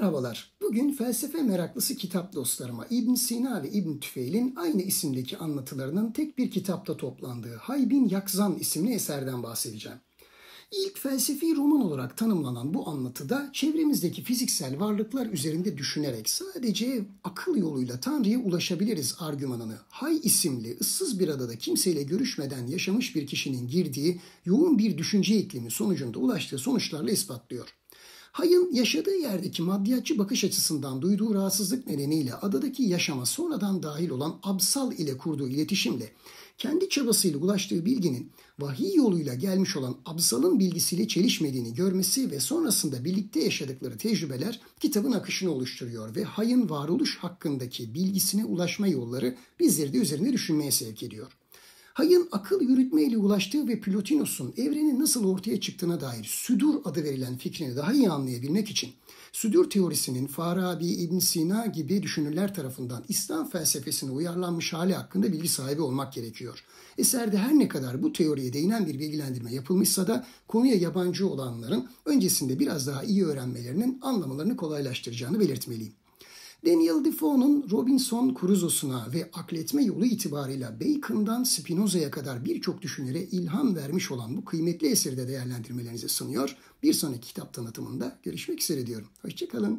Merhabalar. Bugün felsefe meraklısı kitap dostlarıma İbn Sina ve İbn Tüfeil'in aynı isimdeki anlatılarının tek bir kitapta toplandığı Haybin Yakzan isimli eserden bahsedeceğim. İlk felsefi roman olarak tanımlanan bu anlatıda çevremizdeki fiziksel varlıklar üzerinde düşünerek sadece akıl yoluyla Tanrı'ya ulaşabiliriz argümanını Hay isimli ıssız bir adada kimseyle görüşmeden yaşamış bir kişinin girdiği yoğun bir düşünce iklimi sonucunda ulaştığı sonuçlarla ispatlıyor. Hay'ın yaşadığı yerdeki maddiyatçı bakış açısından duyduğu rahatsızlık nedeniyle adadaki yaşama sonradan dahil olan Absal ile kurduğu iletişimle kendi çabasıyla ulaştığı bilginin vahiy yoluyla gelmiş olan Absal'ın bilgisiyle çelişmediğini görmesi ve sonrasında birlikte yaşadıkları tecrübeler kitabın akışını oluşturuyor ve Hay'ın varoluş hakkındaki bilgisine ulaşma yolları bizleri de üzerinde düşünmeye sevk ediyor. Hay'ın akıl yürütmeyle ulaştığı ve Plotinos'un evrenin nasıl ortaya çıktığına dair südur adı verilen fikrini daha iyi anlayabilmek için südur teorisinin Farabi, İbn Sina gibi düşünürler tarafından İslam felsefesine uyarlanmış hali hakkında bilgi sahibi olmak gerekiyor. Eserde her ne kadar bu teoriye değinen bir bilgilendirme yapılmışsa da konuya yabancı olanların öncesinde biraz daha iyi öğrenmelerinin anlamalarını kolaylaştıracağını belirtmeliyim. Daniel Defoe'nun Robinson Crusoe'suna ve akletme yolu itibarıyla Bacon'dan Spinoza'ya kadar birçok düşünüre ilham vermiş olan bu kıymetli eseri de değerlendirmelerinizi sunuyor. Bir sonraki kitap tanıtımında görüşmek üzere diyorum. Hoşçakalın.